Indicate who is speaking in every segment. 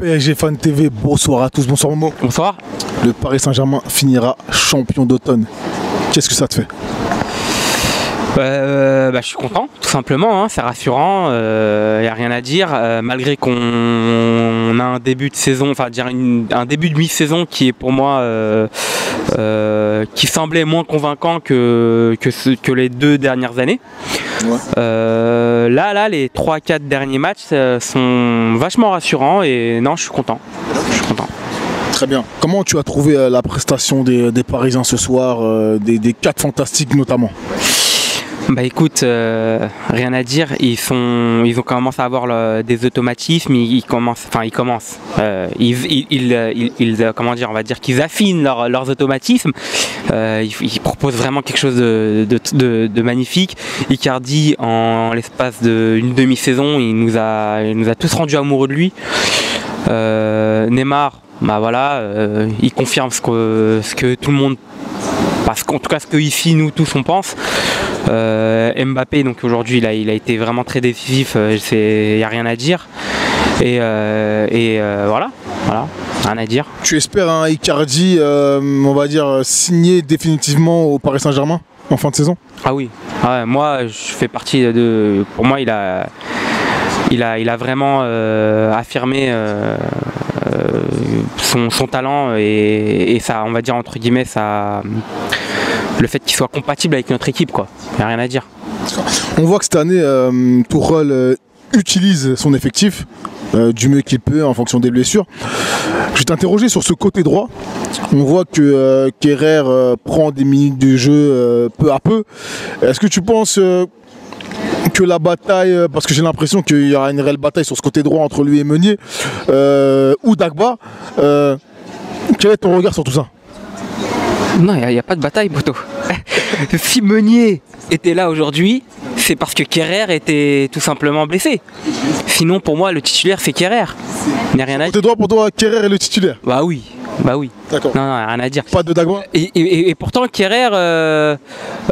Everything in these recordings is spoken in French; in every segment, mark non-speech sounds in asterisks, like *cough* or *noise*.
Speaker 1: PSG Fan TV, bonsoir à tous, bonsoir Momo.
Speaker 2: Bonsoir.
Speaker 1: Le Paris Saint-Germain finira champion d'automne. Qu'est-ce que ça te fait?
Speaker 2: Euh, bah, je suis content, tout simplement. hein, c'est rassurant. Il n'y a rien à dire. euh, malgré qu'on on a un début de saison, enfin dire une- un début de mi-saison qui est pour moi euh, euh, qui semblait moins convaincant que, que, ce- que les deux dernières années.
Speaker 1: Ouais.
Speaker 2: Euh, là, là, les 3-4 derniers matchs euh, sont vachement rassurants et non, je suis content. Je suis content.
Speaker 1: Très bien. Comment tu as trouvé euh, la prestation des, des Parisiens ce soir, euh, des, des quatre fantastiques notamment? *laughs*
Speaker 2: Bah écoute, euh, rien à dire. Ils ils ont commencé à avoir des automatismes. Ils, commencent, enfin ils commencent. euh, ils, ils, ils, euh, comment dire, on va dire qu'ils affinent leur- leurs automatismes. Ils, proposent vraiment quelque chose de, magnifique. Icardi, en l'espace d'une demi-saison, il nous a, il nous a tous rendus amoureux de lui. Neymar, bah voilà, il confirme ce que, ce que tout le monde parce qu'en tout cas ce que ici nous tous on pense Euh, Mbappé donc aujourd'hui il a, il a été vraiment très décisif il n'y a rien à dire. Et, euh, et euh, voilà voilà rien à dire.
Speaker 1: Tu espères un Icardi, euh, on va dire, euh, signé définitivement au Paris Saint-Germain en fin de saison?
Speaker 2: Ah oui. Ah ouais, moi je fais partie de pour moi il a il a, il a vraiment euh, affirmé euh, euh, son, son talent et, et ça on va dire entre guillemets ça le fait qu'il soit compatible avec notre équipe quoi il n'y a rien à dire
Speaker 1: On voit que cette année, euh, euh, utilise son effectif euh, du mieux qu'il peut en fonction des blessures. Je vais t'interroger sur ce côté droit. On voit que euh, Kerrer prend des minutes de jeu peu à peu. Est-ce que tu penses que la bataille, parce que j'ai l'impression qu'il y aura une réelle bataille sur ce côté droit entre lui et Meunier, ou Dagba, quel est ton regard sur tout ça?
Speaker 2: Non, il n'y a, pas de bataille, Boto. *laughs* si Meunier était là aujourd'hui, c'est parce que Kerrer était tout simplement blessé. Sinon, pour moi, le titulaire, c'est Kerrer. Il n'y a rien à dire.
Speaker 1: Droit pour toi, Kerrer est le titulaire.
Speaker 2: Bah oui, bah oui.
Speaker 1: D'accord.
Speaker 2: Non, non, rien à dire.
Speaker 1: Pas de Dagba
Speaker 2: Et, et- et pourtant, Kerrer, euh,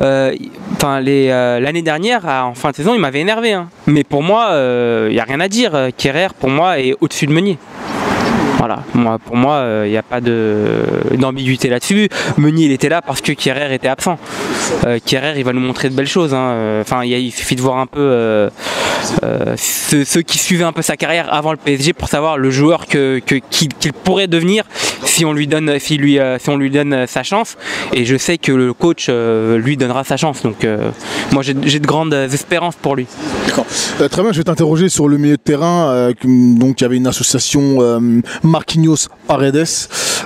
Speaker 2: euh, euh, l'année dernière, en fin de saison, il m'avait énervé. hein. Mais pour moi, il n'y a rien à dire. Kerrer, pour moi, est au-dessus de Meunier. Voilà, pour moi, il n'y a pas de, d'ambiguïté là-dessus. Meunier, il était là parce que Kerrer était absent. Euh, Kerrer, il va nous montrer de belles choses. hein. Euh, Enfin, il suffit de voir un peu euh, euh, ceux, ceux qui suivaient un peu sa carrière avant le PSG pour savoir le joueur que, qu'il, pourrait devenir si on lui donne, si lui, euh, si on lui donne euh, sa chance. Et je sais que le coach euh, lui donnera sa chance. Donc, euh, moi, j'ai, de grandes espérances pour lui.
Speaker 1: Euh, très bien, je vais t'interroger sur le milieu de terrain. euh, donc, il y avait une association euh, Marquinhos Paredes.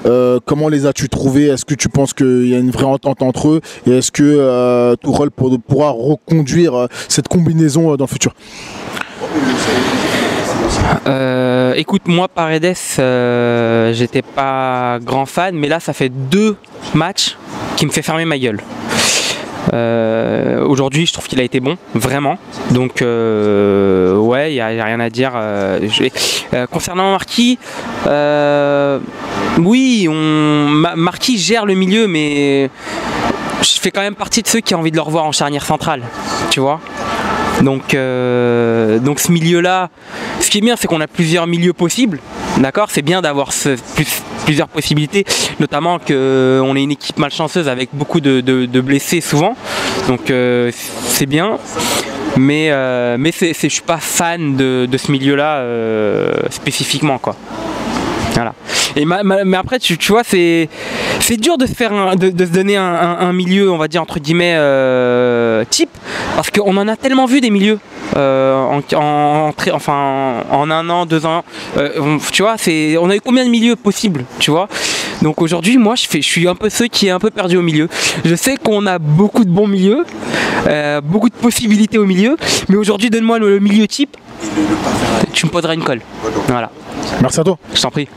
Speaker 1: Euh, comment les as-tu trouvés? Est-ce que tu penses qu'il y a une vraie entente entre eux? Et est-ce que euh, Tourelle pour- pourra reconduire euh, cette combinaison euh, dans le futur?
Speaker 2: Euh, écoute, moi Paredes, euh, j'étais pas grand fan, mais là ça fait deux matchs qui me fait fermer ma gueule. Euh, Aujourd'hui, je trouve qu'il a été bon, vraiment. Donc, euh, ouais, il n'y a, rien à dire. Concernant Marquis, oui, Marquis gère le milieu, mais je fais quand même partie de ceux qui ont envie de le revoir en charnière centrale, tu vois. Donc, euh, donc ce milieu-là, ce qui est bien, c'est qu'on a plusieurs milieux possibles. D'accord? C'est bien d'avoir plusieurs possibilités, notamment qu'on est une équipe malchanceuse avec beaucoup de, blessés souvent. Donc euh, c'est bien. Mais, euh, mais suis pas fan de, ce milieu-là euh, spécifiquement. quoi. Voilà. Et ma- ma- mais après, tu, tu vois, c'est, c'est dur de se, faire un- de, de se donner un, un- un milieu, on va dire, entre guillemets, euh, type, parce qu'on en a tellement vu des milieux. euh, en, en- enfin, en un an, deux ans, Euh, on- tu vois, c'est, on a eu combien de milieux possibles, tu vois? Donc aujourd'hui, moi, je, fais, je suis un peu ceux qui est un peu perdu au milieu. Je sais qu'on a beaucoup de bons milieux, euh, beaucoup de possibilités au milieu, mais aujourd'hui, donne-moi le, le milieu type, tu me poseras une colle. Voilà,
Speaker 1: Merci à toi.
Speaker 2: je t'en prie.